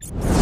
Bye.